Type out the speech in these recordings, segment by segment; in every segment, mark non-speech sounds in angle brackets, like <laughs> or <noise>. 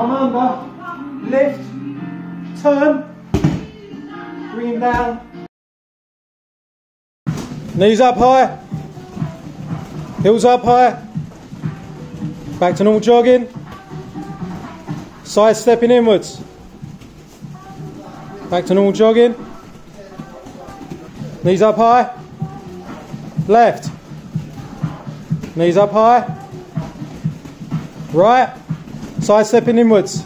Come under, lift, turn, bring him down. Knees up high, heels up high. Back to normal jogging. Side stepping inwards. Back to normal jogging. Knees up high. Left. Knees up high. Right. Side stepping inwards.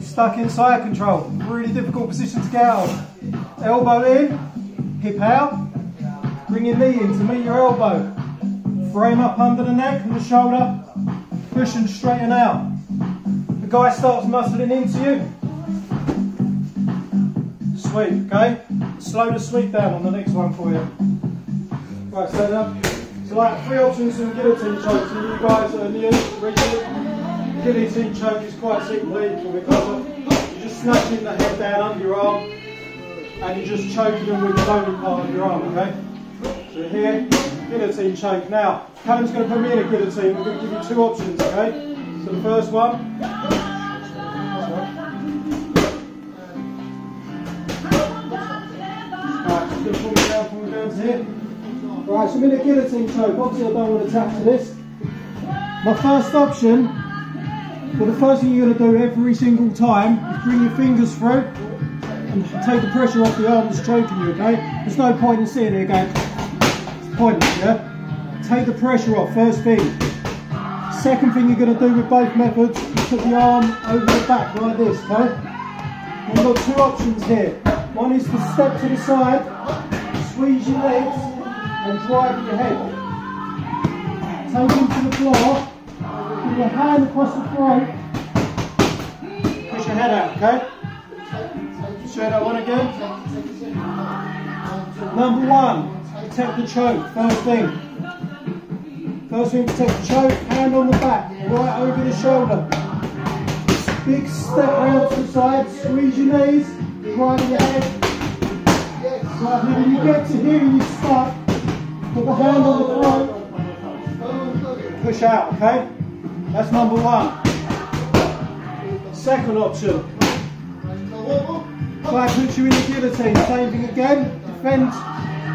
Stuck in side control. Really difficult position to get out. Elbow in, hip out. Bring your knee in to meet your elbow. Frame up under the neck and the shoulder. Push and straighten out. The guy starts muscling into you. Sweep, okay? Slow the sweep down on the next one for you. Right, stand up. So like three options in guillotine choke. So you guys are new, regular. Guillotine choke is quite simply you're just snatching the head down under your arm and you're just choking them with the bony part of your arm, okay? So here, guillotine choke. Now, Callum's going to put me in a guillotine. We're going to give you two options, okay? So the first one. Here. Right, so I'm in a guillotine choke. Obviously, I don't want to tap to this. My first option, well, the first thing you're going to do every single time is bring your fingers through and take the pressure off the arm that's choking you, okay? There's no point in sitting here going, it's pointless, yeah? Take the pressure off, first thing. Second thing you're going to do with both methods put the arm over the back like this, okay? We've got two options here. One is to step to the side, squeeze your legs, and drive your head. Take him to the floor, put your hand across the throat, push your head out, okay? Show that one again. Number one, protect the choke, first thing. First thing, protect the choke, hand on the back, right over the shoulder. Big step round to the side, squeeze your knees, drive your head. When you get to here you put the hand on the throat, push out, okay? That's number one. Second option, I put you in the guillotine, same thing again, defend,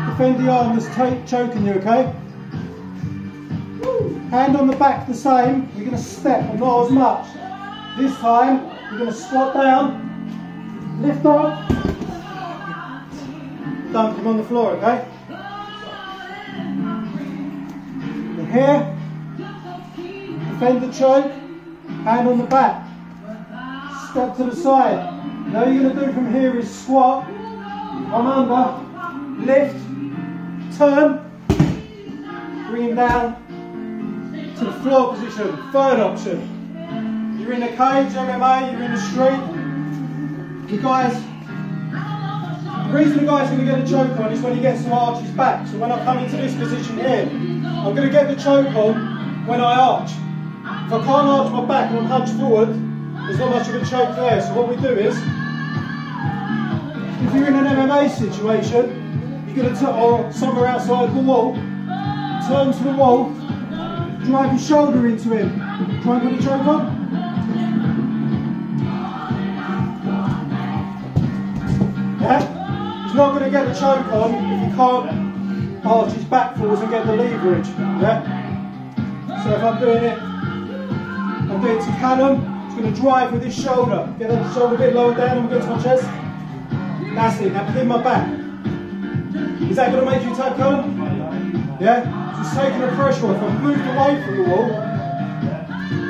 defend the arm that's choking you, okay? Hand on the back the same, you're going to step, but not as much. This time, you're going to squat down, lift up, dump him on the floor, okay? And here, defend the choke, hand on the back, step to the side. Now you're going to do from here is squat, come under, lift, turn, bring him down to the floor position. Third option. You're in a cage, MMA, you're in the street. You guys, the reason the guy's going to get a choke on is when he gets to arch his back. So when I come into this position here, I'm going to get the choke on when I arch. If I can't arch my back and I'm hunched forward, there's not much of a choke there. So what we do is, if you're in an MMA situation, you're going to, or somewhere outside the wall, turn to the wall, drive your shoulder into him. Try and put the choke on. Yeah? He's not going to get the choke on if he can't arch his back forwards and get the leverage. Yeah? So if I'm doing it, I'm doing it to Callum, he's going to drive with his shoulder. Get the shoulder a bit lower down and we'll go to my chest. That's it, now pin my back. Is that going to make you tap, Callum? Yeah? Just taking the pressure off. I've moved away from the wall.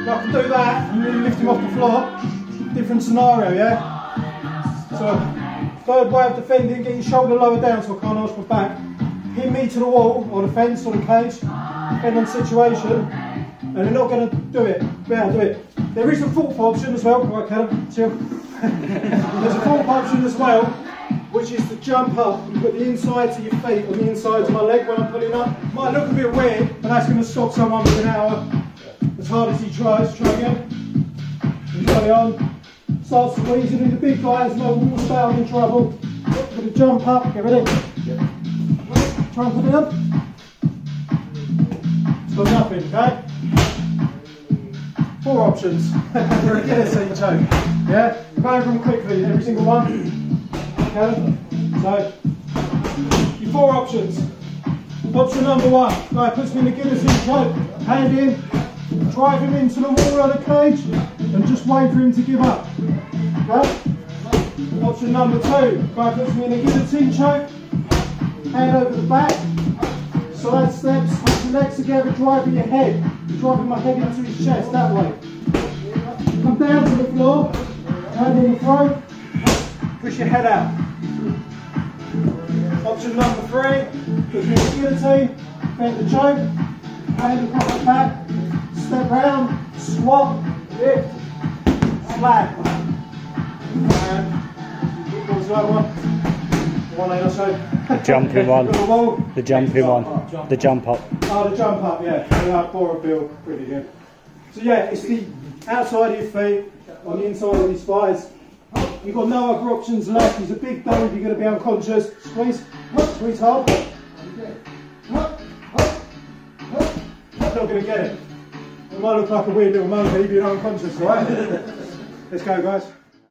I can do that and really lift him off the floor. Different scenario, yeah? So, third way of defending, get your shoulder lower down so I can't arch my back. Pin me to the wall, or the fence, or the cage, depending on the situation, and they're not going to do it. Yeah, do it. There is a fourth option as well. Right, Callum, chill. <laughs> There's a fourth option as well, which is to jump up and put the insides of your feet on the insides of my leg when I'm pulling up. Might look a bit weird, but that's going to stop someone with an hour. As hard as he tries, try again. Carry on. Start squeezing in the big guy, no water bound in trouble. Gonna jump up, get ready. Try and put it up. It's got nothing, okay? Four options for a guillotine choke. Yeah? Go over them quickly, every single one. Okay? So, your four options. Option number one, guy puts me in the guillotine choke, hand in, drive him into the wall of the cage, and just wait for him to give up. Option number two, guy puts me in a guillotine choke, hand over the back, side steps, legs together, driving your head. Driving my head into his chest, that way. Come down to the floor, hand in the throat, push your head out. Option number three, push me in a guillotine, bend the choke, hand across the back, step round, swap, lift, slap. The one? The one showed. jumping one. The. The jumping one. The jump up. Oh, the jump up, yeah. Bora Bill, pretty good. So yeah, it's the outside of your feet, on the inside of your thighs. You've got no other options left. He's a big dog, you're going to be unconscious. Squeeze, squeeze hard. Not going to get it. It might look like a weird little monkey being unconscious, right? <laughs> Let's go, guys.